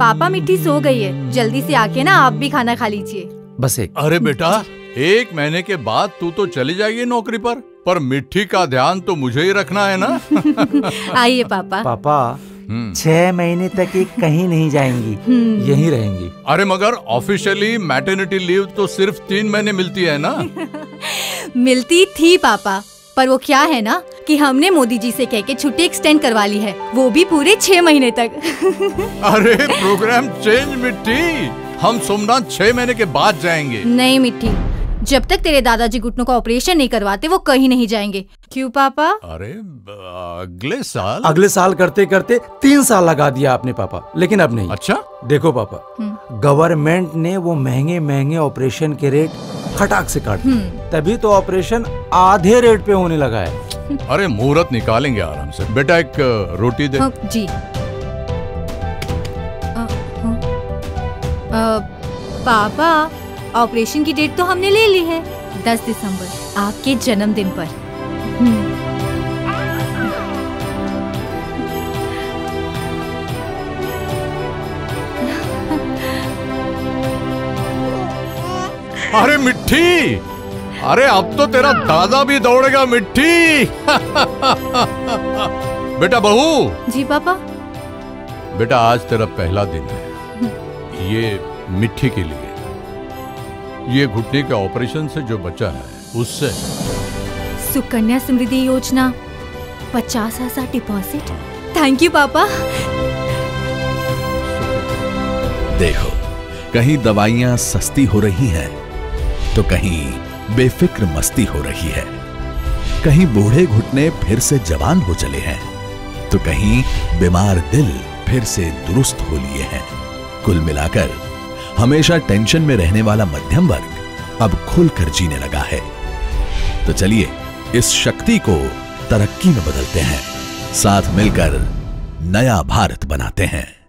पापा मिट्टी सो गई है। जल्दी से आके ना आप भी खाना खा लीजिए। बस एक। अरे बेटा एक महीने के बाद तू तो चली जाएगी नौकरी पर पर मिट्टी का ध्यान तो मुझे ही रखना है ना? आइए पापा। पापा हम्म। छह महीने तक ये कहीं नहीं जाएँगी हम्म। यहीं रहेंगी। अरे मगर ऑफिशियली मैटर्निटी लीव तो सिर्फ़ तीन महीने मिलती है ना? मिलती थी पापा पर वो क्या है ना कि हमने मोदी जी से कह के छुट्टी एक्सटेंड करवा ली है। वो भी पूरे छह महीने तक। अरे प्रोग्राम चेंज मिट्टी। हम सोमनाथ छह महीने के बाद जाएँगे। नहीं मिट्टी। जब तक तेरे दादाजी घुटनों का ऑपरेशन नहीं करवाते वो कहीं नहीं जाएँगे। क्यों पापा? अरे अगले साल? अगले साल करते करते तीन साल लगा दिया आपने पापा। लेकिन अब नहीं। अच्छा? देखो पापा हम्म। गवर्नमेंट ने वो महँगे महँगे ऑपरेशन के रेट खटाक से काट दिए। हम्म। तभी तो ऑपरेशन आधे रेट पे होने लगा है। अरे मुहूर्त निकालेंगे आराम से। बेटा एक रोटी दे। हाँ, जी। अ, हाँ। अ, पापा ऑपरेशन की डेट तो हमने ले ली है। दस दिसंबर आपके जन्मदिन पर। हम्म, अरे मिट्टी! अरे अब तो तेरा दादा भी दौड़ेगा मिट्टी। बेटा बहू। जी पापा। बेटा आज तेरा पहला दिन है। ये मिट्टी के लिए। ये घुटने के ऑपरेशन से जो बचा है उससे सुकन्या समृद्धि योजना पचास हज़ार डिपॉजिट। थैंक यू पापा। देखो कहीं दवाइयाँ सस्ती हो रही हैं तो कहीं बेफिक्र मस्ती हो रही है। कहीं बूढ़े घुटने फिर से जवान हो चले हैं तो कहीं बीमार दिल फिर से दुरुस्त हो लिए हैं। कुल मिलाकर, हमेशा टेंशन में रहने वाला मध्यम वर्ग अब खुलकर जीने लगा है। तो चलिए, इस शक्ति को तरक्की में बदलते हैं। साथ मिलकर नया भारत बनाते हैं।